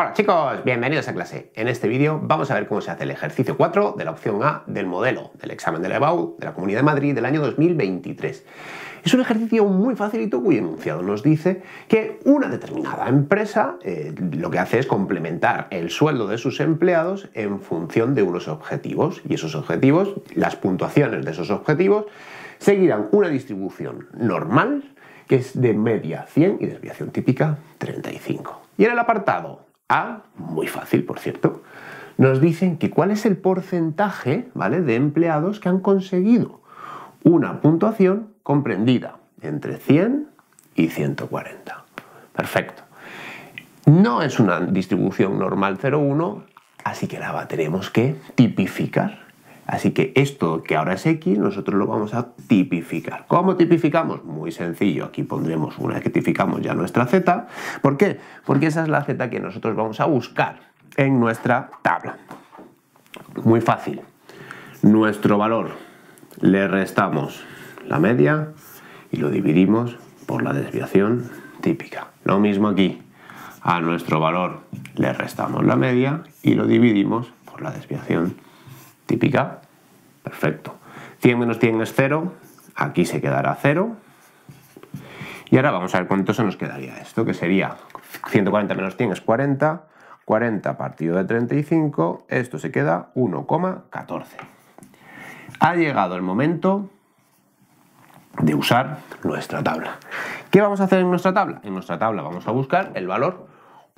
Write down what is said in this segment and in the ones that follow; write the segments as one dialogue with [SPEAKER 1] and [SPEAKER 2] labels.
[SPEAKER 1] Hola chicos, bienvenidos a clase. En este vídeo vamos a ver cómo se hace el ejercicio 4 de la opción A del modelo del examen de la EBAU de la Comunidad de Madrid del año 2023. Es un ejercicio muy facilito cuyo enunciado nos dice que una determinada empresa eh, lo que hace es complementar el sueldo de sus empleados en función de unos objetivos y esos objetivos, las puntuaciones de esos objetivos, seguirán una distribución normal que es de media 100 y desviación típica 35. Y en el apartado Muy fácil por cierto, nos dicen que cuál es el porcentaje ¿vale? de empleados que han conseguido una puntuación comprendida entre 100 y 140. Perfecto. No es una distribución normal 0,1, así que la tenemos que tipificar. Así que esto que ahora es X, nosotros lo vamos a tipificar. ¿Cómo tipificamos? Muy sencillo. Aquí pondremos una vez que tipificamos ya nuestra Z. ¿Por qué? Porque esa es la Z que nosotros vamos a buscar en nuestra tabla. Muy fácil. Nuestro valor le restamos la media y lo dividimos por la desviación típica. Lo mismo aquí. A nuestro valor le restamos la media y lo dividimos por la desviación típica. Perfecto. 100 menos 100 es 0, aquí se quedará 0. Y ahora vamos a ver cuánto se nos quedaría esto, que sería 140 menos 100 es 40, 40 partido de 35, esto se queda 1,14. Ha llegado el momento de usar nuestra tabla. ¿Qué vamos a hacer en nuestra tabla? En nuestra tabla vamos a buscar el valor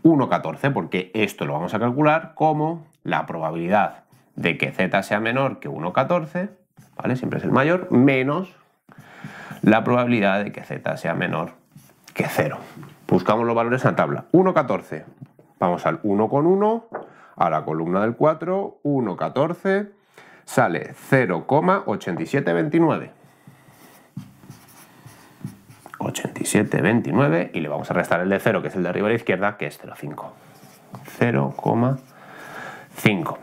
[SPEAKER 1] 1,14 porque esto lo vamos a calcular como la probabilidad de que z sea menor que 1,14, ¿vale? Siempre es el mayor, menos la probabilidad de que z sea menor que 0. Buscamos los valores en la tabla. 1,14. Vamos al 1 con 1, a la columna del 4, 1,14, sale 0,8729. 8729 y le vamos a restar el de 0, que es el de arriba a la izquierda, que es 0,5. 0,5.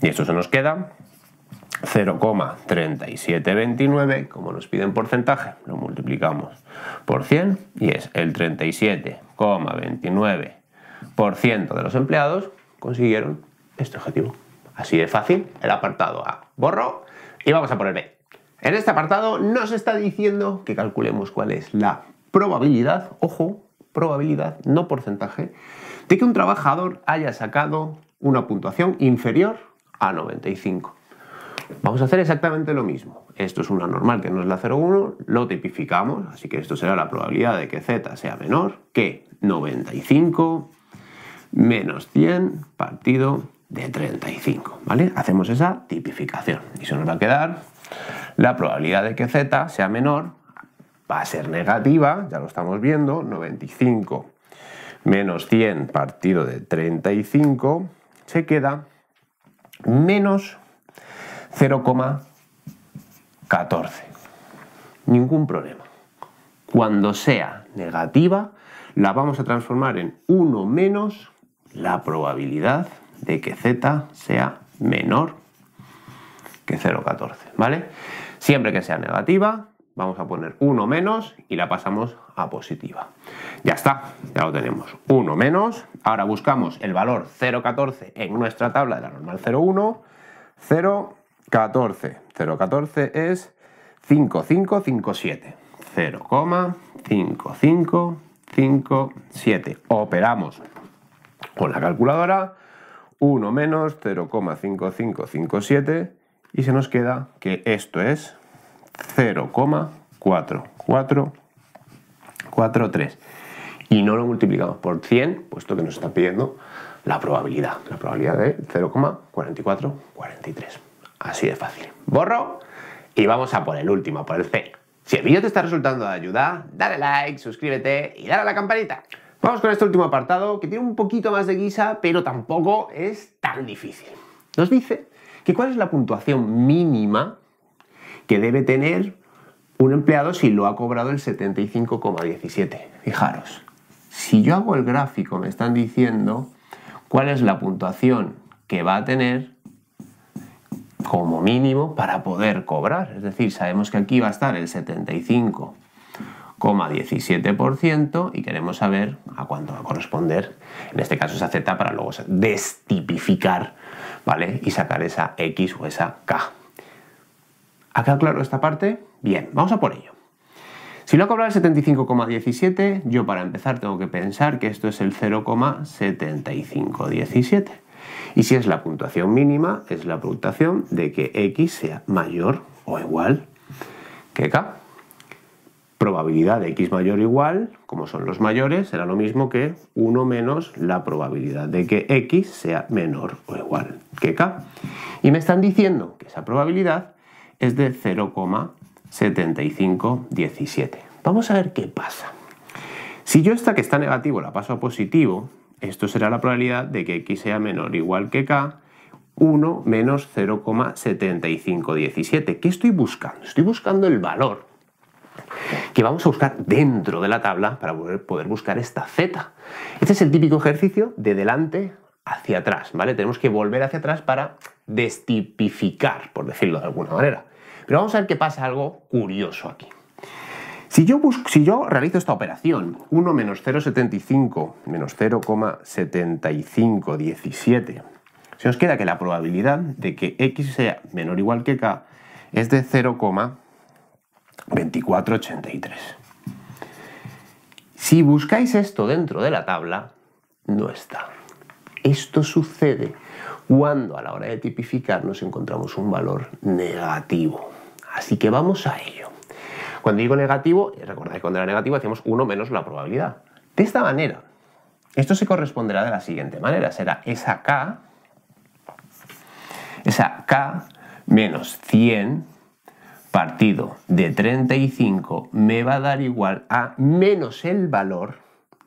[SPEAKER 1] Y esto se nos queda 0,3729, como nos piden porcentaje, lo multiplicamos por 100 y es el 37,29% de los empleados consiguieron este objetivo. Así de fácil, el apartado A. Borro y vamos a poner B. En este apartado nos está diciendo que calculemos cuál es la probabilidad, ojo, probabilidad, no porcentaje, de que un trabajador haya sacado una puntuación inferior a 95. Vamos a hacer exactamente lo mismo. Esto es una normal que no es la 0,1, lo tipificamos, así que esto será la probabilidad de que z sea menor que 95 menos 100 partido de 35, ¿vale? Hacemos esa tipificación y se nos va a quedar la probabilidad de que z sea menor, va a ser negativa, ya lo estamos viendo, 95 menos 100 partido de 35 se queda menos 0,14. Ningún problema. Cuando sea negativa, la vamos a transformar en 1 menos la probabilidad de que z sea menor que 0,14, ¿vale? Siempre que sea negativa, vamos a poner 1 menos y la pasamos a positiva. Ya está, ya lo tenemos. 1 menos. Ahora buscamos el valor 0,14 en nuestra tabla de la normal 0,1. 0,14. 0,14 es 5557. 0,5557. Operamos con la calculadora. 1 menos 0,5557 y se nos queda que esto es 0,4443. Y no lo multiplicamos por 100, puesto que nos está pidiendo la probabilidad, la probabilidad de 0,4443. Así de fácil. Borro y vamos a por el último, por el C. Si el vídeo te está resultando de ayuda, dale like, suscríbete y dale a la campanita. Vamos con este último apartado que tiene un poquito más de guisa, pero tampoco es tan difícil. Nos dice que cuál es la puntuación mínima que debe tener un empleado si lo ha cobrado el 75,17. Fijaros, si yo hago el gráfico me están diciendo cuál es la puntuación que va a tener como mínimo para poder cobrar. Es decir, sabemos que aquí va a estar el 75,17 0,17% y queremos saber a cuánto va a corresponder, en este caso esa z, para luego destipificar ¿vale? y sacar esa x o esa k. ¿Ha claro esta parte? Bien, vamos a por ello. Si lo ha cobrado el 75,17, yo para empezar tengo que pensar que esto es el 0,7517. Y si es la puntuación mínima, es la puntuación de que x sea mayor o igual que k. Probabilidad de x mayor o igual, como son los mayores, será lo mismo que 1 menos la probabilidad de que x sea menor o igual que k. Y me están diciendo que esa probabilidad es de 0,7517. Vamos a ver qué pasa. Si yo esta que está negativo la paso a positivo, esto será la probabilidad de que x sea menor o igual que k, 1 menos 0,7517. ¿Qué estoy buscando? Estoy buscando el valor que vamos a buscar dentro de la tabla para poder buscar esta z. Este es el típico ejercicio de delante hacia atrás, ¿vale? Tenemos que volver hacia atrás para destipificar, por decirlo de alguna manera. Pero vamos a ver qué pasa algo curioso aquí. Si yo realizo esta operación, 1 menos 0,75 menos 0,7517, se nos queda que la probabilidad de que x sea menor o igual que k es de 0,2483. Si buscáis esto dentro de la tabla, no está. Esto sucede cuando a la hora de tipificar nos encontramos un valor negativo. Así que vamos a ello. Cuando digo negativo, recordáis que cuando era negativo hacíamos 1 menos la probabilidad. De esta manera, esto se corresponderá de la siguiente manera. Será esa K, esa K menos 100 partido de 35 me va a dar igual a menos el valor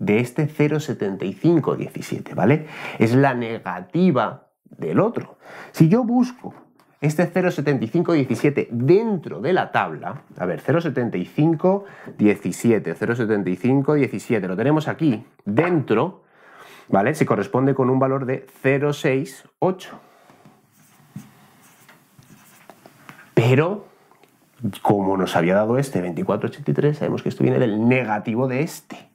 [SPEAKER 1] de este 0,7517, ¿vale? Es la negativa del otro. Si yo busco este 0,7517 dentro de la tabla, a ver, 0,7517, 0,7517, lo tenemos aquí dentro, ¿vale? Se corresponde con un valor de 0,68. Pero, como nos había dado este 2483, sabemos que esto viene del negativo de este,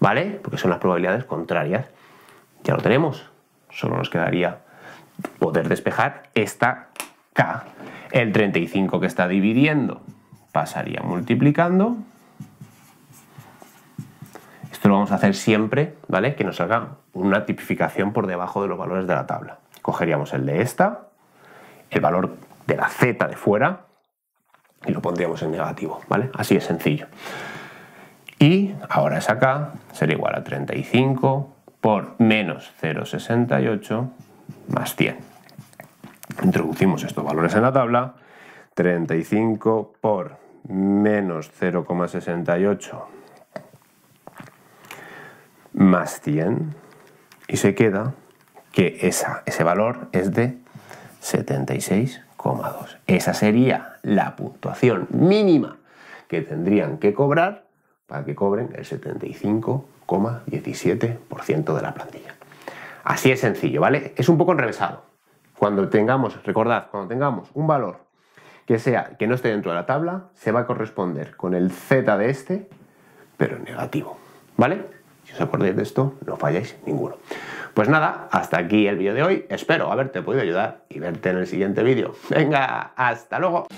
[SPEAKER 1] ¿vale? Porque son las probabilidades contrarias. Ya lo tenemos, solo nos quedaría poder despejar esta K. El 35 que está dividiendo pasaría multiplicando. Esto lo vamos a hacer siempre, ¿vale? Que nos salga una tipificación por debajo de los valores de la tabla. Cogeríamos el de esta, el valor de la Z de fuera y lo pondríamos en negativo, ¿vale? Así es sencillo. Y ahora esa K sería igual a 35 por menos 0,68 más 100. Introducimos estos valores en la tabla. 35 por menos 0,68 más 100 y se queda que esa, ese valor es de 76,2. Esa sería la puntuación mínima que tendrían que cobrar para que cobren el 75,17% de la plantilla. Así es sencillo, ¿vale? Es un poco enrevesado. Cuando tengamos, recordad, cuando tengamos un valor que sea que no esté dentro de la tabla, se va a corresponder con el z de este, pero en negativo, ¿vale? Si os acordáis de esto, no falláis ninguno. Pues nada, hasta aquí el vídeo de hoy. Espero haberte podido ayudar y verte en el siguiente vídeo. Venga, hasta luego.